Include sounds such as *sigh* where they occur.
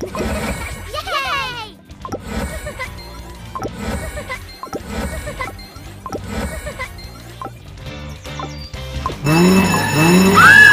Yay! Ah! *laughs*